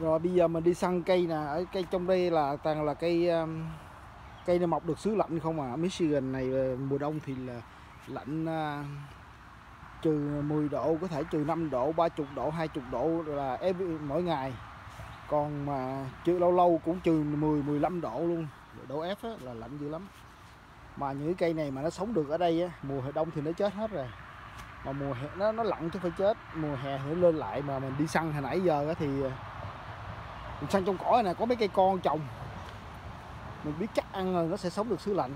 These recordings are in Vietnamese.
rồi bây giờ mình đi săn cây nè. Ở cây trong đây là toàn là cây um, cây nó mọc được xứ lạnh không à? Michigan này ờ, mùa đông thì là lạnh uh, trừ 10 độ có thể trừ 5 độ 30 độ 20 độ là every, mỗi ngày. Còn mà chưa lâu lâu cũng trừ 10 15 độ luôn. Độ F á, là lạnh dữ lắm. Mà những cây này mà nó sống được ở đây á, mùa hè đông thì nó chết hết rồi. Mà mùa hè nó nó lạnh chứ phải chết. Mùa hè thì nó lên lại mà mình đi săn hồi nãy giờ á thì ờ, mình sang trong cỏ này có mấy cây con trồng. Mình biết chắc ăn rồi, nó sẽ sống được xứ lạnh.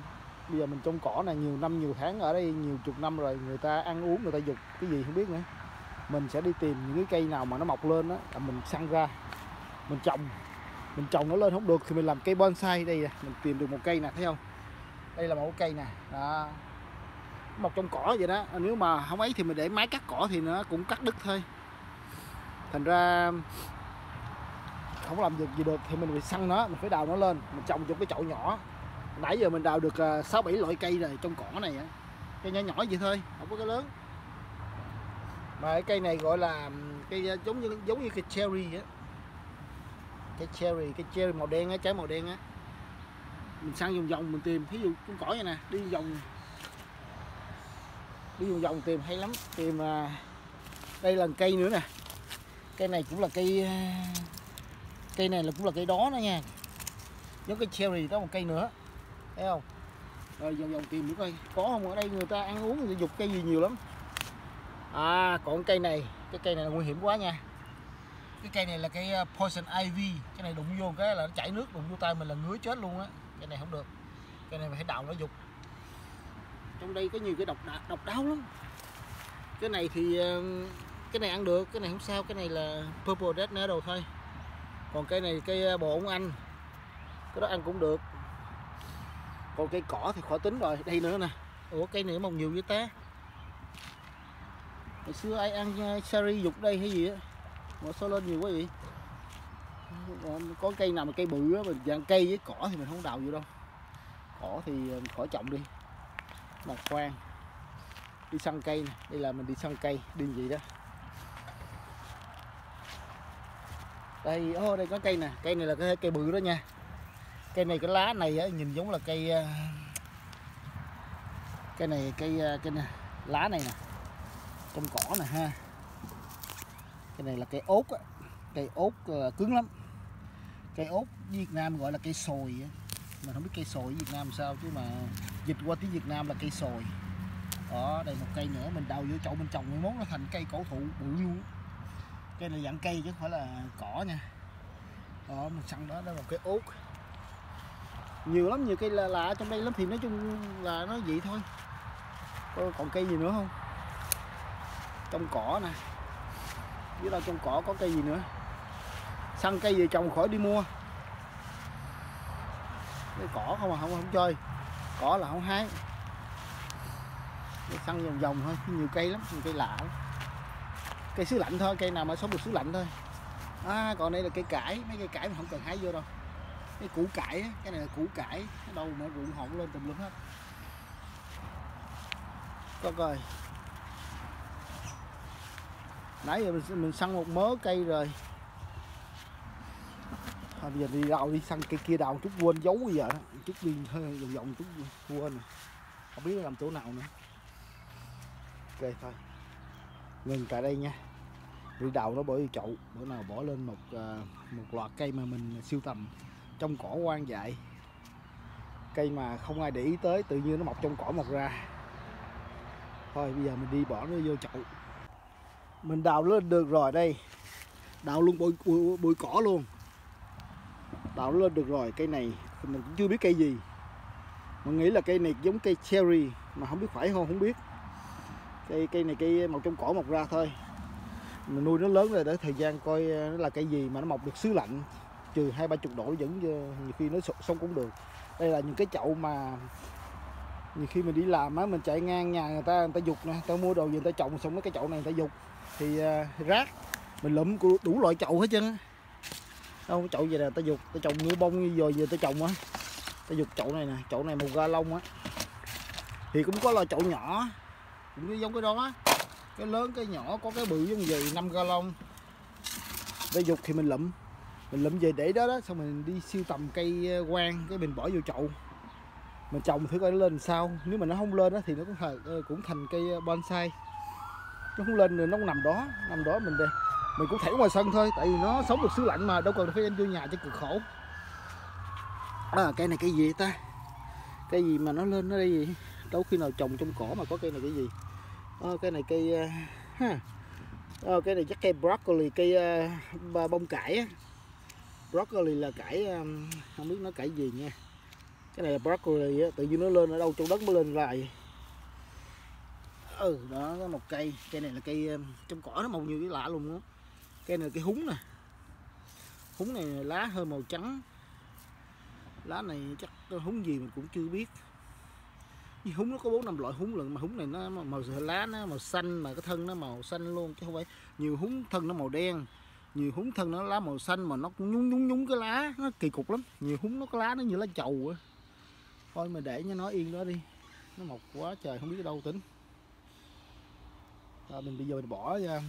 Bây giờ mình trong cỏ này nhiều năm, nhiều tháng ở đây, nhiều chục năm rồi, người ta ăn uống, người ta dục cái gì không biết nữa. Mình sẽ đi tìm những cái cây nào mà nó mọc lên đó là mình săn ra, mình trồng. Mình trồng nó lên không được thì mình làm cây bonsai đây nè, mình tìm được một cây nè, thấy không? Đây là một cây nè, đó. Mọc trong cỏ vậy đó, nếu mà không ấy thì mình để máy cắt cỏ thì nó cũng cắt đứt thôi. Thành ra không làm được gì được thì mình phải săn nó mình phải đào nó lên mình trồng trong cái chậu nhỏ. Nãy giờ mình đào được à, sáu bảy loại cây rồi trong cỏ này á. Cây nhỏ nhỏ vậy thôi không có cái lớn. Mà cái cây này gọi là cây à, giống như giống như cái cherry á. Cái cherry cái cherry màu đen á trái màu đen á. Mình săn vòng vòng mình tìm thí dụ con cỏ vậy nè đi vòng đi vòng vòng tìm hay lắm tìm à, đây là cây nữa nè. Cây này cũng là cây à, cây này là cũng là cây đó nữa nha. Giống cây cherry đó, một cây nữa. Thấy không? Rồi vòng vòng tìm nữa coi có không? Ở đây người ta ăn uống người ta dục cây gì nhiều lắm. À còn cây này. Cái cây này là nguy hiểm quá nha. Cái cây này là cây ờ, poison ivy. Cái này đụng vô cái là nó chảy nước, đụng vô tay mình là ngứa chết luôn á. Cái này không được. Cái này phải đào nó dục. Trong đây có nhiều cái độc độc đáo lắm. Cái này thì ờ, cái này ăn được, cái này không sao. Cái này là purple red needle thôi còn cây này cây uh, bồ ống anh cái đó ăn cũng được. Còn cây cỏ thì khỏi tính rồi đây nữa nè. Ủa cây này mọc nhiều với té hồi xưa ai ăn uh, sari dục đây hay gì á? Mà sao lên nhiều quá vậy? Ờ, có cây nào mà cây bự á mình dạng cây với cỏ thì mình không đào vô đâu. Cỏ thì ờ, khỏi trọng đi. Mà khoan. Đi săn cây nè đây là mình đi săn cây đi gì đó đây ô đây có cây nè. Cây này là cái cây bự đó nha. Cây này cái lá này á, nhìn giống là cây ờ, cây này cây ờ, cây này, lá này nè. Trong cỏ nè ha. Cái này là cây ốt á. cây ốt ờ, cứng lắm. Cây ốt Việt Nam gọi là cây sồi á. Mình không biết cây sồi Việt Nam sao chứ mà dịch qua tiếng Việt Nam là cây sồi. Đó đây một cây nữa mình đào vô chậu mình trồng mai mốt nó thành cây cổ thụ bự luôn cây này dạng cây chứ không phải là cỏ nha. Đó một săn đó đó là một cái ốt. Nhiều lắm nhiều cây lạ, lạ trong đây lắm thì nói chung là nó vậy thôi. Có còn cây gì nữa không? Trong cỏ nè. Dưới đâu trong cỏ có cây gì nữa. Săn cây gì trồng khỏi đi mua. Cái cỏ không mà không không chơi. Cỏ là không hái. Săn vòng vòng thôi nhiều cây lắm nhiều cây lạ lắm cây xứ lạnh thôi cây nào mà sống được xứ lạnh thôi. À, còn đây là cây cải mấy cây cải mà không cần hái vô đâu. Cái củ cải cái này là củ cải cái đâu mà ruộng họng lên tùm lum hết. Có coi. Nãy giờ mình, mình săn một mớ cây rồi. À, bây giờ đi đào đi săn cây kia đào chút quên giấu bây giờ đó. Chút đi hơi vòng vòng chút quên. Rồi. không biết nó làm chỗ nào nữa. Ok thôi ngừng tại đây nha. Đi đào nó bỏ vô chậu bữa nào bỏ lên một ờ, một loạt cây mà mình siêu tầm trong cỏ quan dại. Cây mà không ai để ý tới tự nhiên nó mọc trong cỏ mọc ra. Thôi bây giờ mình đi bỏ nó vô chậu mình đào lên được rồi đây. Đào luôn bụi, bụi, bụi cỏ luôn. Đào nó lên được rồi cây này mình cũng chưa biết cây gì. Mình nghĩ là cây này giống cây cherry mà không biết phải không không biết cây cây này cây màu trong cỏ mọc ra thôi. Mình nuôi nó lớn rồi để thời gian coi ờ, nó là cây gì mà nó mọc được xứ lạnh trừ hai ba chục độ vẫn ờ, nhiều khi nó sống cũng được. Đây là những cái chậu mà nhiều khi mình đi làm á mình chạy ngang nhà người ta người ta dục nè người ta mua đồ gì người ta trồng xong mấy cái chậu này người ta dục. Thì uh, rác mình lụm đủ loại chậu hết trơn á. Đâu chậu gì nè ta dục ta trồng mua bông như rồi gì ta trồng á. Ta dục chậu này nè chậu này một ga lông á. Thì cũng có loại chậu nhỏ cũng như giống cái đó cái lớn, cái nhỏ, có cái bự giống gì năm galon lông. Dục thì mình lụm. Mình lụm về để đó đó, xong mình đi siêu tầm cây ờ, quang, cái mình bỏ vô chậu. Mình trồng thử coi nó lên sao. Nếu mà nó không lên đó thì nó cũng thành ờ, cũng thành cây ờ, bonsai. Nó không lên rồi nó cũng nằm đó nằm đó mình đây mình cũng thảy ngoài sân thôi, tại vì nó sống được xứ lạnh mà, đâu cần phải đem vô nhà cho cực khổ. À cây này cây gì ta? Cây gì mà nó lên nó đây gì đâu khi nào trồng trong cỏ mà có cây này cái gì? Ờ, à, cây này cây uh, ha. À, cái này chắc cây broccoli cây uh, bông cải á. Broccoli là cải um, không biết nó cải gì nha. Cái này là broccoli á tự nhiên nó lên ở đâu trong đất mới lên lại. Ừ đó có một cây. Cây này là cây um, trong cỏ nó màu nhiều cái lạ luôn á. Cây này là cây húng nè. Húng này lá hơi màu trắng. Lá này chắc húng gì mình cũng chưa biết. Húng nó có bốn năm loại húng lận mà húng này nó màu lá nó màu xanh mà cái thân nó màu xanh luôn chứ không phải. Nhiều húng thân nó màu đen nhiều húng thân nó lá màu xanh mà nó cũng nhúng nhúng nhúng cái lá nó kỳ cục lắm. Nhiều húng nó có lá nó như lá chầu á. Thôi mà để cho nó yên đó đi. Nó mọc quá trời không biết đâu tính. À, mình bây giờ mình bỏ ra.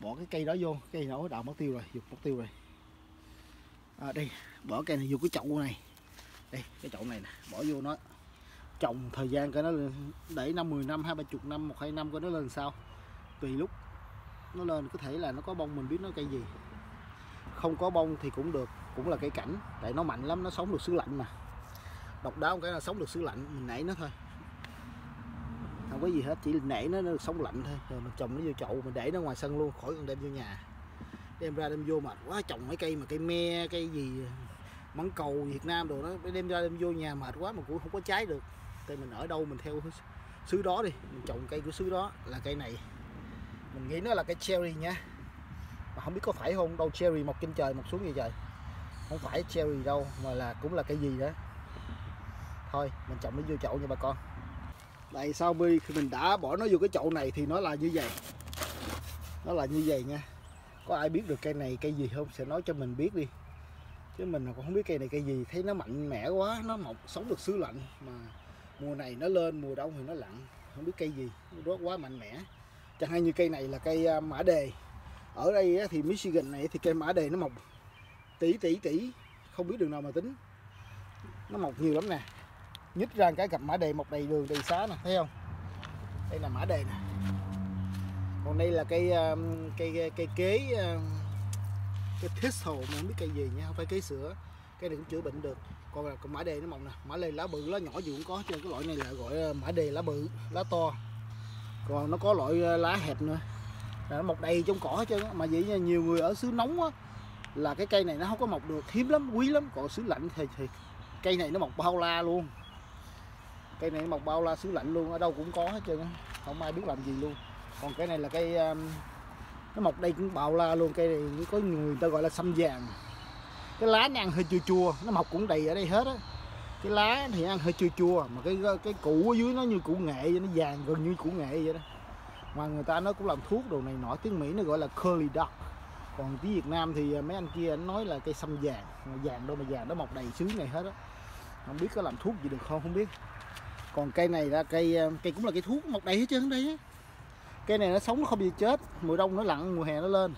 Bỏ cái cây đó vô cây nó đào mất tiêu rồi dục mất tiêu rồi. À, đây bỏ cây này vô cái chậu này. Đây cái chậu này nè bỏ vô nó trồng thời gian cái nó để năm 10 năm hai ba chục năm một hai năm coi nó lên sao. Tùy lúc nó lên có thể là nó có bông mình biết nó cây gì. Không có bông thì cũng được cũng là cây cảnh tại nó mạnh lắm nó sống được xứ lạnh mà. Độc đáo cái là sống được xứ lạnh mình nảy nó thôi. Không có gì hết chỉ nảy nó, nó sống lạnh thôi. Rồi mình trồng nó vô chậu mình để nó ngoài sân luôn khỏi cần đem vô nhà. Đem ra đem vô mệt quá trồng mấy cây mà cây me cây gì mắng cầu Việt Nam đồ nó đem ra đem vô nhà mệt quá mà cũng không có trái được tại mình ở đâu, mình theo xứ đó đi. Mình trồng cây của xứ đó là cây này. Mình nghĩ nó là cây cherry nha. Mà không biết có phải không, đâu cherry mọc trên trời, mọc xuống gì trời. Không phải cherry đâu, mà là cũng là cái gì đó. Thôi, mình trồng nó vô chậu nha bà con. Đây, sau khi mình đã bỏ nó vô cái chậu này thì nó là như vậy. Nó là như vậy nha. Có ai biết được cây này cây gì không? Sẽ nói cho mình biết đi. Chứ mình cũng không biết cây này cây gì. Thấy nó mạnh mẽ quá, nó mọc, sống được xứ lạnh mà mùa này nó lên mùa đông thì nó lặn không biết cây gì nó rất quá mạnh mẽ. Chẳng hạn như cây này là cây à, mã đề. Ở đây thì Michigan này thì cây mã đề nó mọc tỷ tỷ tỷ không biết đường nào mà tính. Nó mọc nhiều lắm nè. Nhích ra cái cặp mã đề mọc đầy đường đầy xá nè thấy không? Đây là mã đề nè. Còn đây là cây à, cây cây, cây kế à, cái thistle mà không biết cây gì nha không phải cây sữa. Cây này cũng chữa bệnh được còn là mã đề nó mọc nè. Mã đề lá bự lá nhỏ gì cũng có chứ cái loại này là gọi mã đề lá bự lá to. Còn nó có loại ờ, lá hẹp nữa. Nó mọc đầy trong cỏ hết trơn mà vậy nha nhiều người ở xứ nóng á là cái cây này nó không có mọc được. Hiếm lắm quý lắm. Còn xứ lạnh thì, thì cây này nó mọc bao la luôn. Cây này nó mọc bao la xứ lạnh luôn ở đâu cũng có hết trơn không ai biết làm gì luôn. Còn cái này là cây nó mọc đây cũng bao la luôn. Cây này có người ta gọi là sâm vàng cái lá nó ăn hơi chua chua, nó mọc cũng đầy ở đây hết á. Cái lá thì ăn hơi chua chua, mà cái cái củ ở dưới nó như củ nghệ vậy, nó vàng gần như củ nghệ vậy đó. Mà người ta nó cũng làm thuốc đồ này nọ, tiếng mỹ nó gọi là curly duck. Còn tiếng việt nam thì à, mấy anh kia anh nói là cây sâm vàng, mà vàng đâu mà vàng, nó mọc đầy xứ này hết á. Không biết có làm thuốc gì được không không biết. Còn cây này là cây à, cây cũng là cây thuốc, mọc đầy hết trơn đây á. Cây này nó sống, nó không bị chết. Mùa đông nó lặn, mùa hè nó lên.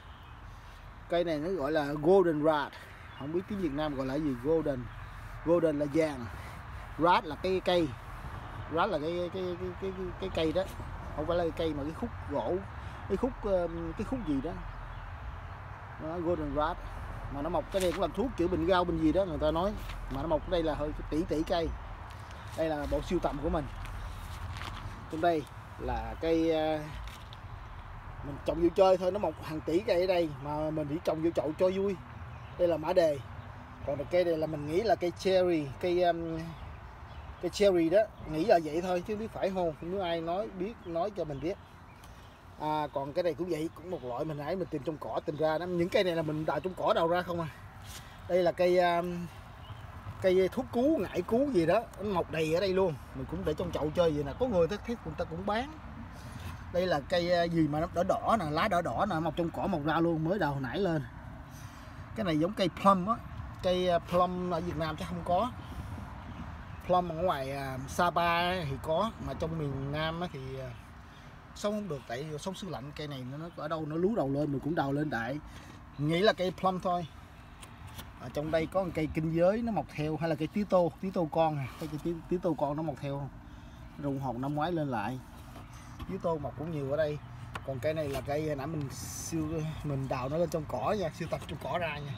Cây này nó gọi là golden rod không biết tiếng việt nam gọi là gì. Golden. Golden là vàng. Grass là cái cây. Grass là cái cái cái cái cái, cái cây đó. Không phải là cái cây mà cái khúc gỗ. Cái khúc um, cái khúc gì đó. Nó golden grass mà nó mọc cái này cũng làm thuốc chữa bệnh gao bệnh gì đó người ta nói. Mà nó mọc đây là hơi tỷ tỷ cây. Đây là bộ siêu tầm của mình. Trong đây là cây uh, mình trồng vô chơi thôi. Nó mọc hàng tỷ cây ở đây mà mình chỉ trồng vô chậu cho vui đây là mã đề. Còn cây này là mình nghĩ là cây cherry cây um, cây cherry đó. Nghĩ là vậy thôi chứ biết phải không? Nếu ai nói biết nói cho mình biết. À, còn cái này cũng vậy cũng một loại mình nãy mình tìm trong cỏ tìm ra đó. Những cây này là mình đào trong cỏ đào ra không à? Đây là cây um, cây thuốc cú ngải cứu gì đó. Nó mọc đầy ở đây luôn. Mình cũng để trong chậu chơi vậy nè. Có người thích thiết người ta cũng bán. Đây là cây uh, gì mà nó đỏ đỏ nè lá đỏ đỏ nè mọc trong cỏ mọc ra luôn mới đầu hồi nãy lên cái này giống cây plum á. Cây à, plum ở Việt Nam chắc không có. Plum ở ngoài uh, Sapa thì có mà trong miền Nam thì uh, sống không được. Tại sống xứ lạnh cây này nó ở đâu nó lú đầu lên mình cũng đầu lên đại. Nghĩ là cây plum thôi. Ở trong đây có một cây kinh giới nó mọc theo hay là cây tía tô? Tía tô con cây tía, tía tô con nó mọc theo rụng hột năm ngoái lên lại. Tía tô mọc cũng nhiều ở đây còn cây này là cây nãy mình siêu mình đào nó lên trong cỏ nha siêu tập trong cỏ ra nha.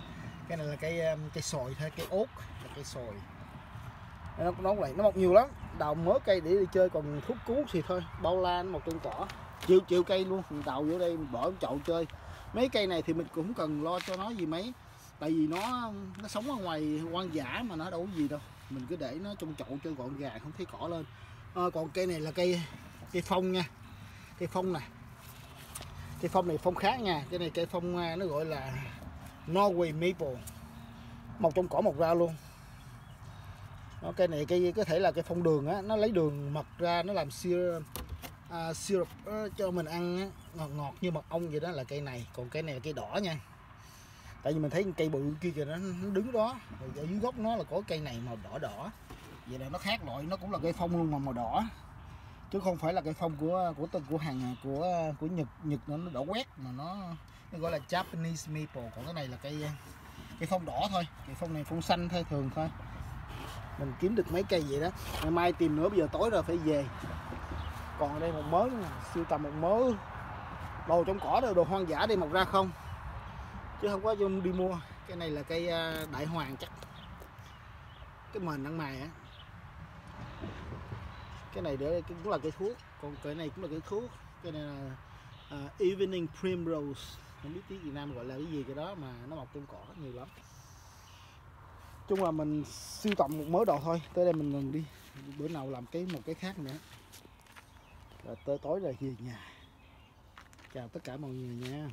Cái này là cây um, cây sồi thôi cây ốt là cây sồi. Nó nó lại nó mọc nhiều lắm. Đào mớ cây để đi chơi còn thuốc cứu thì thôi bao la một trong cỏ. Chịu chịu cây luôn mình đào vô đây mình bỏ chậu chơi. Mấy cây này thì mình cũng cần lo cho nó gì mấy tại vì nó nó sống ở ngoài hoang dã mà nó đâu có gì đâu. Mình cứ để nó trong chậu chơi gọn gàng không thấy cỏ lên. À, còn cây này là cây cây phong nha. Cây phong này cây phong này phong khác nha. Cái này cây phong à, nó gọi là Norway maple. Một trong cỏ mọc ra luôn. Đó, cây này cây có thể là cây phong đường á nó lấy đường mật ra nó làm à, syrup uh, syrup uh, cho mình ăn á, ngọt ngọt như mật ong vậy đó là cây này. Còn cây này là cây đỏ nha. Tại vì mình thấy cây bự kia kìa nó, nó đứng đó. Rồi ở dưới gốc nó là có cây này màu đỏ đỏ. Vậy là nó khác loại nó cũng là cây phong luôn mà màu đỏ chứ không phải là cây phong của của của, của hàng của của nhật. Nhật nó, nó đỏ quét mà nó nó gọi là Japanese maple. Còn cái này là cây cây phong đỏ thôi. Cây phong này phong xanh thôi thường thôi. Mình kiếm được mấy cây vậy đó. Ngày mai tìm nữa bây giờ tối rồi phải về. Còn ở đây một mớ nữa, siêu tầm một mớ. Đồ trong cỏ đồ, đồ hoang dã đây mọc ra không? Chứ không có đi mua. Cái này là cây à, đại hoàng chắc. Cái mền ăn mày á cái này để cũng là cây thuốc. Còn cái này cũng là cây thuốc. Cái này là uh, evening primrose. Không biết tiếng Việt Nam gọi là cái gì cái đó mà nó mọc trong cỏ nhiều lắm. Chung là mình siêu tầm một mớ đồ thôi. Tới đây mình ngừng đi. Bữa nào làm cái một cái khác nữa. Rồi tới tối rồi về nhà. Chào tất cả mọi người nha.